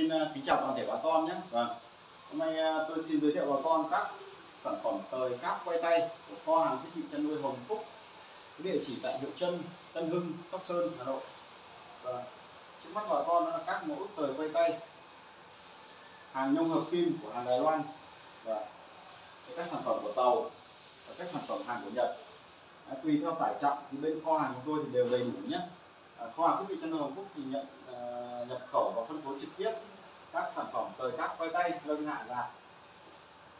Xin ờ, kính chào toàn thể bà con nhé. Vâng. Hôm nay ờ, tôi xin giới thiệu bà con các sản phẩm tời cáp quay tay của kho hàng thiết bị chăn nuôi Hồng Phúc. Địa chỉ tại Hiệu Trân, Tân Hưng, Sóc Sơn, Hà Nội. Vâng. Trước mắt bà con đó là các mẫu tời quay tay hàng nhông hợp kim của hàng Đài Loan vâng. và các sản phẩm của tàu và các sản phẩm hàng của Nhật. À, tùy theo tải trọng thì bên kho hàng của tôi thì đều đầy đủ nhé. À, kho hàng thiết bị chăn nuôi Hồng Phúc thì nhận à, ờ, nhập khẩu và phân phối trực tiếp các sản phẩm tời các quay tay lưng hạ dài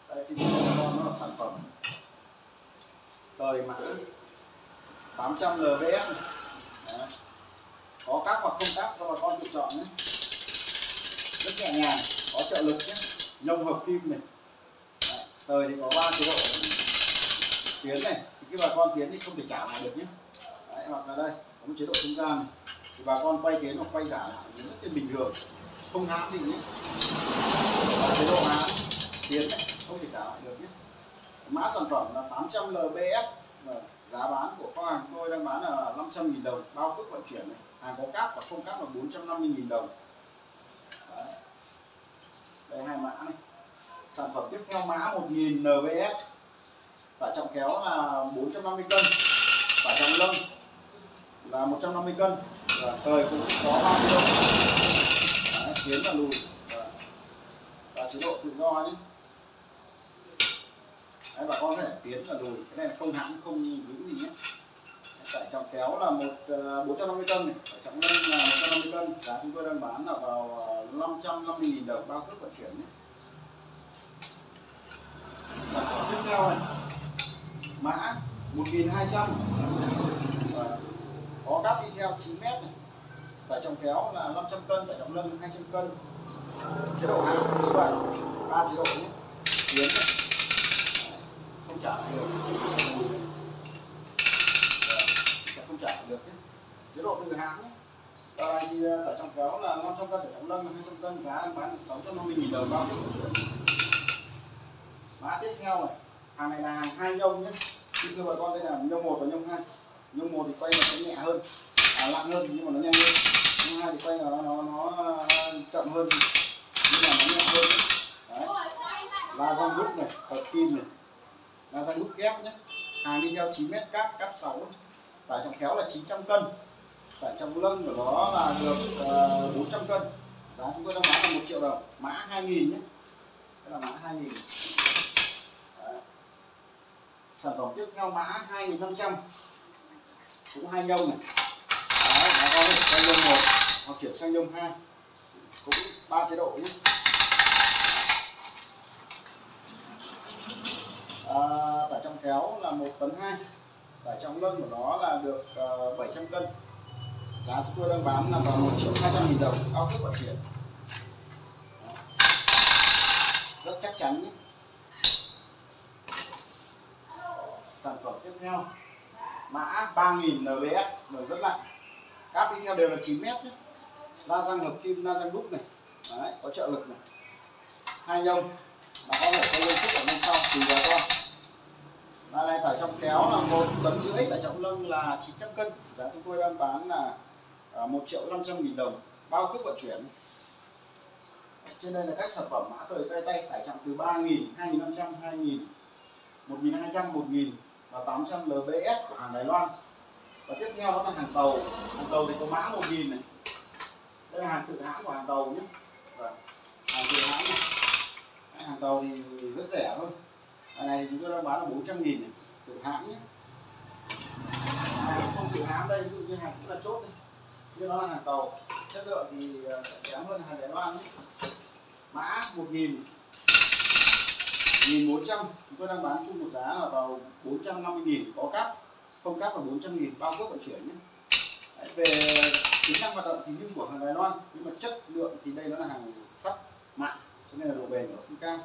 đây xin chào các con nó là sản phẩm tời mã 800 lbs có cắt hoặc không cắt cho bà con tự chọn nhé. Rất nhẹ nhàng có trợ lực nhé. Nhông hợp kim này. Đấy. tời thì có ba chế độ. Tiến này thì khi bà con tiến thì không thể trả lại được nhé. Đấy, hoặc là đây có một chế độ trung gian này. Thì bà con quay tiến hoặc quay trả lại thì rất là bình thường không hãm gì nhé và chế độ hãm tiền không thể trả lại được nhé. Mã sản phẩm là 800 lbs và giá bán của kho hàng tôi đang bán là 500.000 đồng. Bao cước vận chuyển này, hàng có cáp và không cáp là 450.000 đồng. Đấy. đây, hai mã này. Sản phẩm tiếp theo mã 1000 lbs tải trọng kéo là 450 cân. Tải trọng lông là 150 cân. Và thời cũng có 30 cân tiến và lùi. Và, và chế độ tự do nhé. Đấy, bà con có thể tiến và lùi. Cái này là không hãm không vững gì nhé. Tải trọng kéo là một ờ, bốn trăm năm mươi cân này. Tải trọng lên là 150 cân. Giá chúng tôi đang bán là vào ờ, năm trăm năm mươi nghìn đồng bao cước vận chuyển nhé. Sản phẩm tiếp theo này. Mã 1200 và vâng. có cáp đi theo chín mét này tải trọng kéo là 500 cân tải trọng lưng 200 cân. Chế độ hãng như vậy ba chế độ nhé. Tiến này. không trả được. Vâng, sẽ không trả được nhé. Chế độ từ hãng nhé. Đây thì ờ, tải trọng kéo là 500 cân tải trọng lưng 200 cân giá đang bán 650.000 đồng bao. Mã tiếp theo này hàng này là hàng hai nhông nhé. Thưa bà con đây là nhông một và nhông hai. Nhông một thì quay nó sẽ nhẹ hơn à, nặng hơn nhưng mà nó nhanh hơn thì quay nó nó nó chậm hơn nhưng mà nó nhẹ hơn đấy. La răng đúc này hợp kim này. La răng đúc ghép nhé. Hàng đi theo 9 mét cáp cáp 6 tải trọng kéo là 900 cân. Tải trọng lưng của nó là được ờ, uh, 400 cân. Giá chúng tôi đang bán là 1 triệu đồng. Mã 2000 nhé. Đây là mã 2000 sản phẩm tiếp theo mã 2500 cũng hai nhông này. Đấy, nó có thể lưng nhông một hoặc chuyển sang nhông hai cũng ba chế độ nhé. À, tải trọng kéo là 1 tấn 2 tải trọng lưng của nó là được à, uh, 700 cân. Giá chúng tôi đang bán là vào 1 triệu hai trăm nghìn đồng cao cấp vận chuyển. Rất chắc chắn nhé. Sản phẩm tiếp theo mã 3000 lbs đời rất lạnh. Cáp đi theo đều là 9 mét nhé la răng hợp kim la răng đúc này. Đấy, có trợ lực này. Hai nhông mà có thể quay lên xúc ở bên sau tùy vào con la này tải trọng kéo là một tấn rưỡi tải trọng lưng là 900 cân. Giá chúng tôi đang bán là à, một triệu 500 nghìn đồng. Bao cước vận chuyển. Trên đây là các sản phẩm mã thời tay tay tải trọng từ 3.000 2.500 2.000 1.200 1.000 và 800 lbs của hàng Đài Loan. Và tiếp theo đó là hàng tàu. Hàng tàu thì có mã 1000 này đây là hàng tự hãng của hàng đầu nhé. Vâng. hàng tự hãng nhé. Đấy, hàng đầu thì rất rẻ thôi. Hàng này chúng tôi đang bán là 400 nghìn này. Tự hãng nhé. Hàng không tự hãng đây ví dụ như hàng cũng là chốt đây. Nhưng nó là hàng đầu. Chất lượng thì sẽ kém hơn hàng Đài Loan nhé. Mã 1000 1400 chúng tôi đang bán chung một giá là vào 450 nghìn. Có cáp. Không cáp là 400 nghìn. Bao cước vận chuyển nhé về tính năng hoạt động thì như của hàng Đài Loan, nhưng mà chất lượng thì đây nó là hàng sắt mạ cho nên là độ bền của nó không cao.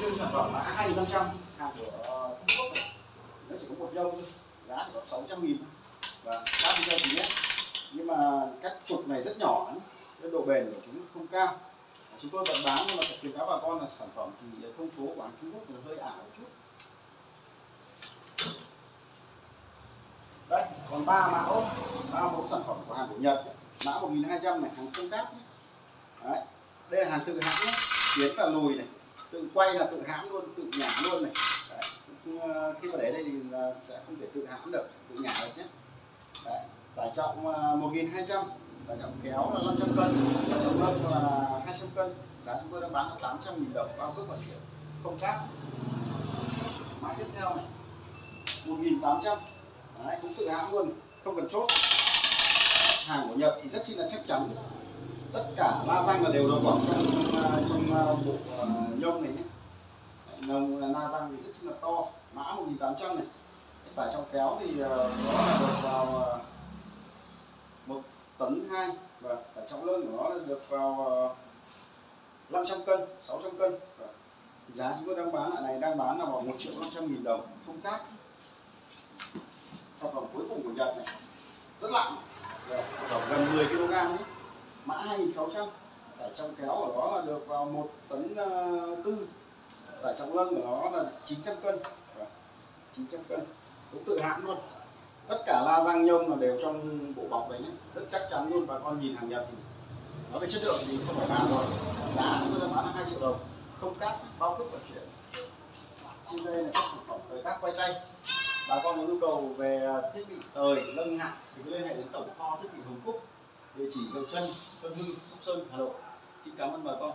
Riêng sản phẩm mã 2500 hàng của Trung Quốc này, nó chỉ có một dâu thôi, giá chỉ có 600 000 và giá đi theo thì nhé. Nhưng mà các trục này rất nhỏ nên độ bền của chúng không cao. Chúng tôi vẫn bán, nhưng mà khuyến cáo bà con là sản phẩm thì thông số của hàng Trung Quốc thì hơi ảo một chút đây còn ba mẫu ba mẫu sản phẩm của hàng của Nhật, mã 1200 này, hàng không cáp Đấy. đây là hàng tự hãng nhé tiến và lùi này, tự quay là tự hãng luôn, tự nhả luôn này Đấy. Ờ, khi mà để đây thì ờ, sẽ không thể tự hãng được, tự nhả được nhé Đấy. tải trọng ờ, 1200 tải trọng kéo là 500 cân, tải trọng nâng là 200 cân giá chúng tôi đang bán là 800 000 đồng, bao cước vận chuyển, không cát mã tiếp theo này 1800 Đấy, cũng tự hãng luôn không cần chốt. Hàng của Nhật thì rất chi là chắc chắn. Tất cả la răng là đều được bọc trong trong à, bộ à, nhôm nhông này nhé. Nồng là la răng thì rất chi là to mã 1.800 này. Tải trọng kéo thì à, nó là được vào một tấn hai và tải trọng lớn của nó là được vào 500 cân 600 cân. Và giá chúng tôi đang bán lại này đang bán là vào 1 triệu 500 nghìn đồng. Không cát sản phẩm cuối cùng của Nhật này. Rất nặng sản phẩm gần 10 kg ấy. mã 2600 tải trọng kéo của nó là được vào 1 tấn ờ, tư. Tải trọng lân của nó là 900 cân. Vâng, 900 cân. Cũng tự hãng luôn. Tất cả la răng nhông là đều trong bộ bọc đấy nhé. Rất chắc chắn luôn. Bà con nhìn hàng Nhật thì nói về chất lượng thì không phải bàn rồi. Giá chúng tôi đang bán là 2 triệu đồng. Không cát bao cước vận chuyển. Trên đây là các sản phẩm thời cát quay tay bà con có nhu cầu về à, thiết bị tời, nâng nặng thì cứ liên hệ đến tổng kho thiết bị Hồng Phúc, địa chỉ Cầu chân Tân Hưng, Sóc Sơn, Hà Nội. Xin cảm ơn bà con.